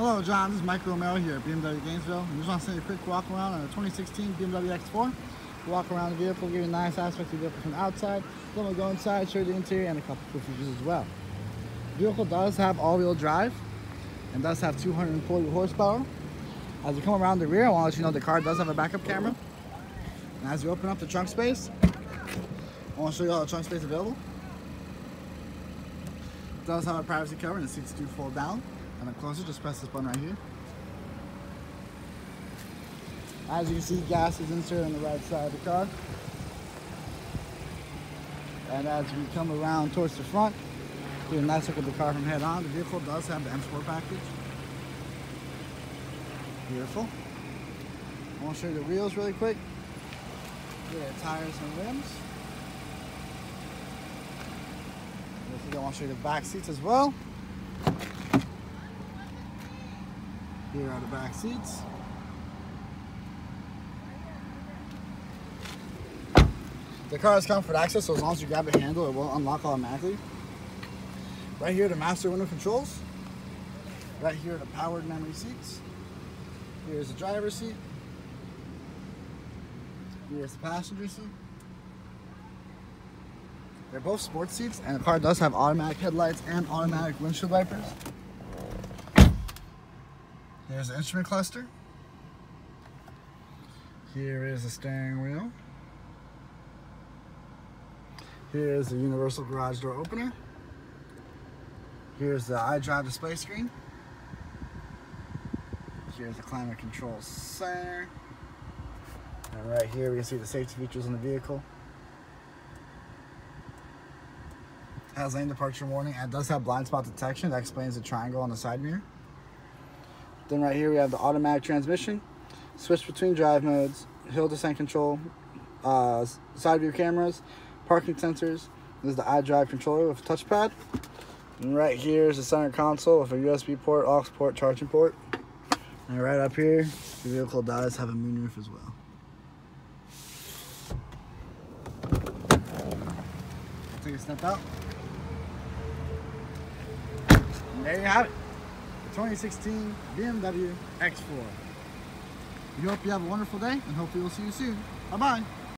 Hello, John. This is Mike Romero here at BMW Gainesville. I just want to send you a quick walk around on a 2016 BMW X4. Walk around the vehicle, give you a nice aspect of the vehicle from the outside. Then we'll go inside, show you the interior, and a couple cool features as well. The vehicle does have all-wheel drive and does have 240 horsepower. As you come around the rear, I want to let you know the car does have a backup camera. And as you open up the trunk space, I want to show you all the trunk space available. It does have a privacy cover and the seats do fold down. And then closer, just press this button right here. As you can see, gas is inserted on the right side of the car. And as we come around towards the front, do a nice look at the car from head on. The vehicle does have the M Sport package. Beautiful. I want to show you the wheels really quick. The tires and rims. I want to show you the back seats as well. Here are the back seats. The car has comfort access, so as long as you grab the handle, it will unlock automatically. Right here, the master window controls. Right here, the powered memory seats. Here's the driver's seat. Here's the passenger seat. They're both sports seats, and the car does have automatic headlights and automatic windshield wipers. Here's the instrument cluster. Here is the steering wheel. Here's the universal garage door opener. Here's the iDrive display screen. Here's the climate control center. And right here we can see the safety features in the vehicle. Has lane departure warning and does have blind spot detection. That explains the triangle on the side mirror. Then right here we have the automatic transmission, switch between drive modes, hill descent control, uh, side view cameras, parking sensors. This is the iDrive controller with a touchpad. And right here is the center console with a USB port, aux port, charging port. And right up here, the vehicle does have a moonroof as well. Take a step out. And there you have it. 2016 BMW X4. We hope you have a wonderful day and hopefully we'll see you soon. Bye-bye.